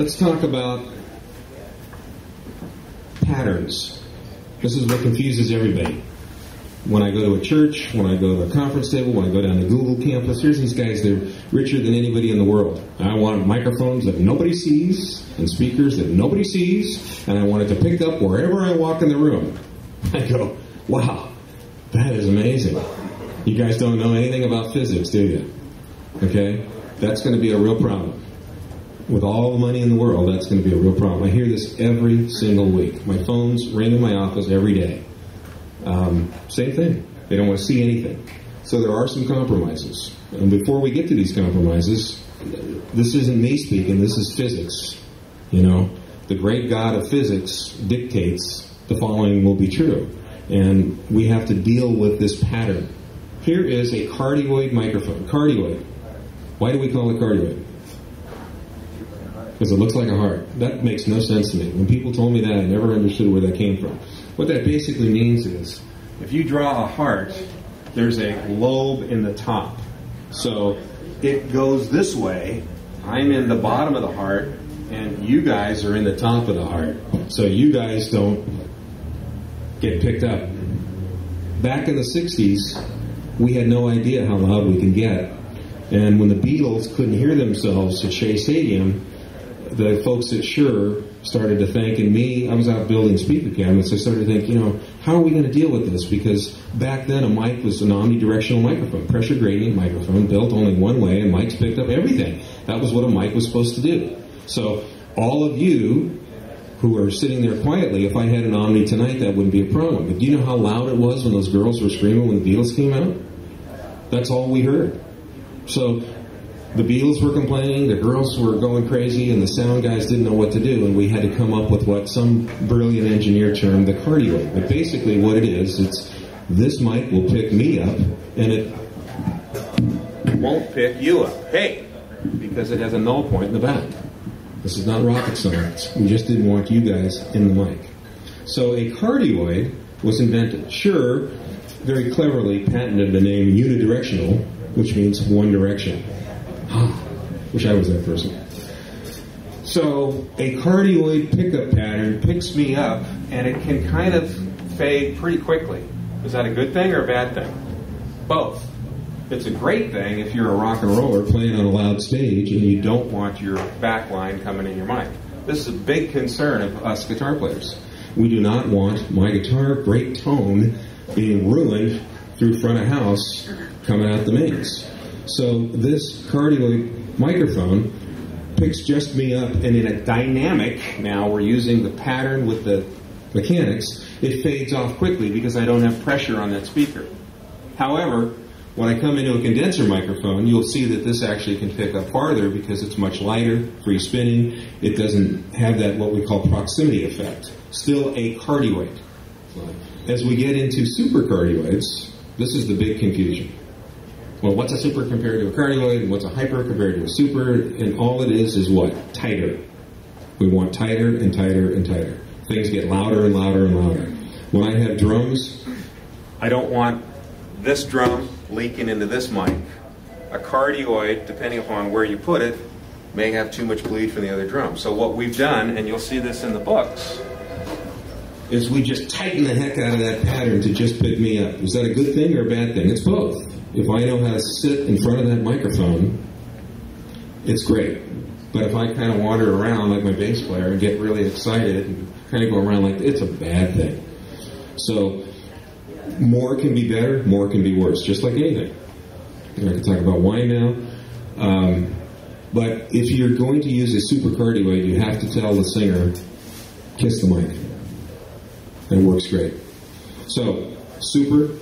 let's talk about patterns. This is what confuses everybody. When I go to a church, when I go to a conference table, when I go down to Google campus, here's these guys, they're richer than anybody in the world. I want microphones that nobody sees and speakers that nobody sees, and I want it to pick up wherever I walk in the room. I go, wow, that is amazing. You guys don't know anything about physics, do you? Okay? That's going to be a real problem. With all the money in the world, that's going to be a real problem. I hear this every single week. My phones ring in my office every day. Um, same thing. They don't want to see anything. So there are some compromises. And before we get to these compromises, this isn't me speaking, this is physics. You know, the great God of physics dictates the following will be true. And we have to deal with this pattern. Here is a cardioid microphone. Cardioid. Why do we call it cardioid? Because it looks like a heart. That makes no sense to me. When people told me that, I never understood where that came from. What that basically means is if you draw a heart, there's a lobe in the top. So it goes this way. I'm in the bottom of the heart, and you guys are in the top of the heart. So you guys don't get picked up. Back in the 60s, we had no idea how loud we can get. And when the Beatles couldn't hear themselves at Shea Stadium, the folks at Shure started to think, and me, I was out building speaker cabinets, I started to think, you know, how are we going to deal with this? Because back then a mic was an omnidirectional microphone, pressure gradient microphone, built only one way, and mics picked up everything. That was what a mic was supposed to do. So all of you who are sitting there quietly, if I had an Omni tonight, that wouldn't be a problem. But do you know how loud it was when those girls were screaming when the Beatles came out? That's all we heard. So the Beatles were complaining, the girls were going crazy, and the sound guys didn't know what to do, and we had to come up with what some brilliant engineer termed the cardioid. But basically, what it is, it's this mic will pick me up, and it won't pick you up. Hey, because it has a null point in the back. This is not rocket science. We just didn't want you guys in the mic. So a cardioid was invented. Shure, very cleverly patented the name unidirectional, which means one direction. Wish I was that person. So a cardioid pickup pattern picks me up, and it can kind of fade pretty quickly. Is that a good thing or a bad thing? Both. It's a great thing if you're a rock and roller playing on a loud stage and you don't want your back line coming in your mic. This is a big concern of us guitar players. We do not want my guitar great tone being ruined through front of house coming out the mains. So this cardioid microphone picks just me up and in a dynamic, now we're using the pattern with the mechanics, it fades off quickly because I don't have pressure on that speaker. However, when I come into a condenser microphone, you'll see that this actually can pick up farther because it's much lighter, free spinning. It doesn't have that what we call proximity effect. Still a cardioid. As we get into supercardioids, this is the big confusion. Well, what's a super compared to a cardioid, what's a hyper compared to a super? And all it is is what? Tighter. We want tighter and tighter and tighter. Things get louder and louder and louder. When I have drums, I don't want this drum leaking into this mic. A cardioid, depending upon where you put it, may have too much bleed from the other drum. So what we've done, and you'll see this in the books, is we just tighten the heck out of that pattern to just pick me up. Is that a good thing or a bad thing? It's both. If I know how to sit in front of that microphone, it's great. But if I kind of wander around like my bass player and get really excited and kind of go around like it's a bad thing. So more can be better, more can be worse, just like anything. And I can talk about wine now. Um, but if you're going to use a super supercardioid, you have to tell the singer, kiss the mic. It works great. So, super,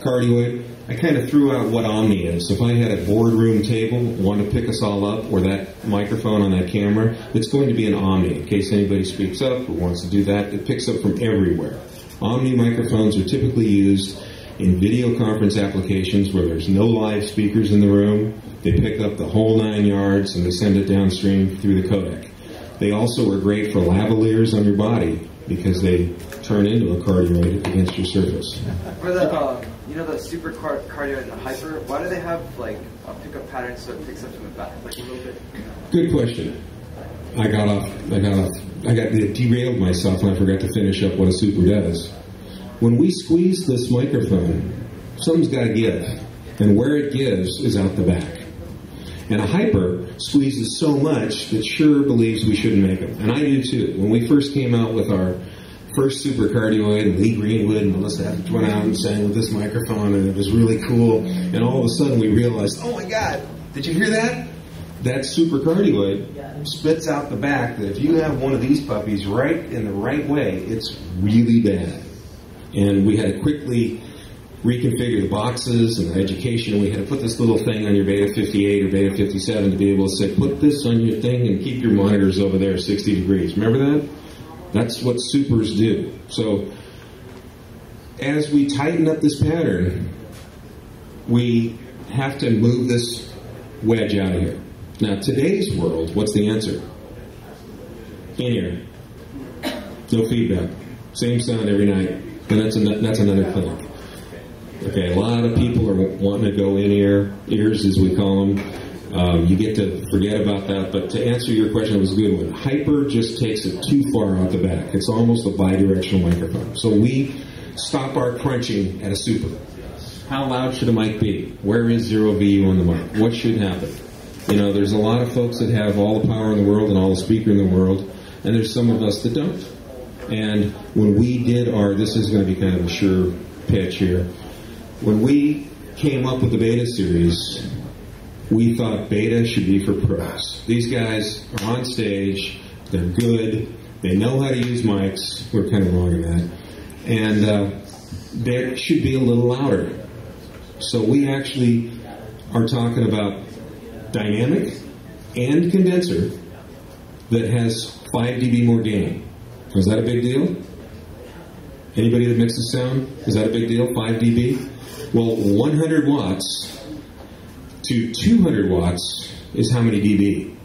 cardioid, I kind of threw out what Omni is. If I had a boardroom table, want to pick us all up, or that microphone on that camera, it's going to be an Omni. In case anybody speaks up or wants to do that, it picks up from everywhere. Omni microphones are typically used in video conference applications where there's no live speakers in the room. They pick up the whole nine yards and they send it downstream through the codec. They also are great for lavaliers on your body because they turn into a cardioid against your surface. For the, uh, you know, the super car- cardioid and the hyper, why do they have like a pickup pattern so it picks up from the back, like a little bit? Good question. I got off. I got off. I got derailed myself, and I forgot to finish up what a super does. When we squeeze this microphone, something's got to give, and where it gives is out the back. And a hyper squeezes so much that Shure believes we shouldn't make them, and I do too. When we first came out with our first supercardioid, and Lee Greenwood and Melissa Etheridge went out and sang with this microphone, and it was really cool. And all of a sudden, we realized, oh my God, did you hear that? That supercardioid spits out the back that if you have one of these puppies right in the right way, it's really bad. And we had to quickly reconfigure the boxes and the education, we had to put this little thing on your Beta 58 or Beta 57 to be able to say, put this on your thing and keep your monitors over there 60 degrees. Remember that? That's what supers do. So as we tighten up this pattern, we have to move this wedge out of here. Now, today's world, what's the answer? In ear. No feedback. Same sound every night. And that's, an, that's another clinic. Okay, a lot of people are wanting to go in ear, ears as we call them. Um, you get to forget about that. But to answer your question, it was a good one. Hyper just takes it too far out the back. It's almost a bidirectional microphone. So we stop our crunching at a super. How loud should a mic be? Where is zero VU on the mic? What should happen? You know, there's a lot of folks that have all the power in the world and all the speaker in the world, and there's some of us that don't. And when we did our, this is going to be kind of a Shure pitch here. When we came up with the beta series, we thought beta should be for pros. These guys are on stage, they're good, they know how to use mics. We're kind of wrong in that. And uh, they should be a little louder. So we actually are talking about dynamic and condenser that has 5 dB more gain. Is that a big deal? Anybody that mixes sound? Is that a big deal? 5 dB? Well, 100 watts to 200 watts is how many dB?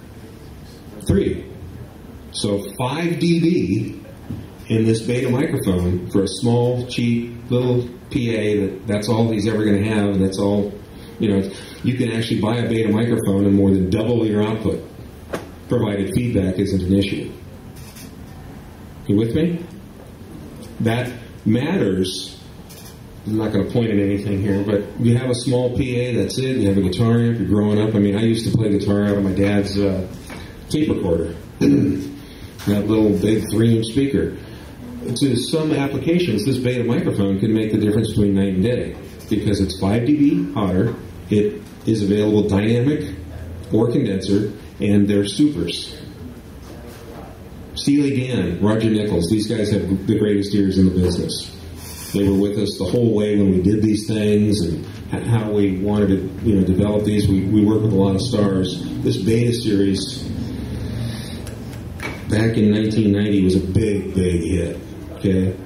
Three. So 5 dB in this beta microphone for a small, cheap little PA that that's all he's ever going to have, and that's all, you know, you can actually buy a beta microphone and more than double your output, provided feedback isn't an issue. You with me? That matters I'm not going to point at anything here, but you have a small PA, that's it. You have a guitar amp, you're growing up. I mean, I used to play guitar out of my dad's uh, tape recorder, that little big three inch speaker. To some applications, this beta microphone can make the difference between night and day because it's 5 dB hotter, it is available dynamic or condenser, and they're supers. Steely Dan, Roger Nichols, these guys have the greatest ears in the business. They were with us the whole way when we did these things and how we wanted to you know develop these. We, we work with a lot of stars. This beta series back in 1990 was a big, big hit. Okay.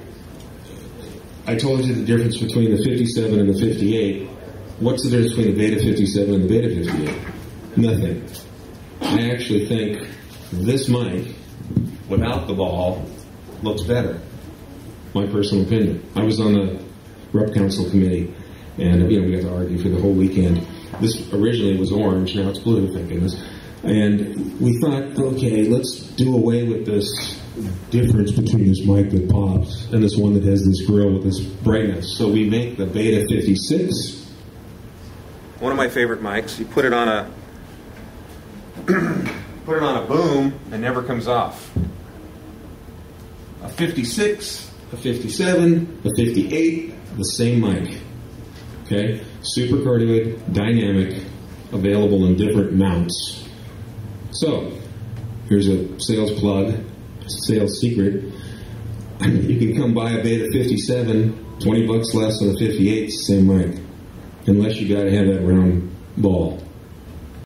I told you the difference between the 57 and the 58. What's the difference between the Beta 57 and the Beta 58? Nothing. I actually think this mic, without the ball, looks better my personal opinion. I was on the rep council committee, and you know we got to argue for the whole weekend. This originally was orange, now it's blue, thank goodness. And we thought, okay, let's do away with this difference between this mic that pops and this one that has this grill with this brightness. So we make the Beta 56. One of my favorite mics. You put it on a put it on a boom and never comes off. A 56 a 57, a 58, the same mic. Okay? Supercardioid, dynamic, available in different mounts. So, here's a sales plug, sales secret. You can come buy a Beta 57, 20 bucks less than a 58, same mic. Unless you got to have that round ball.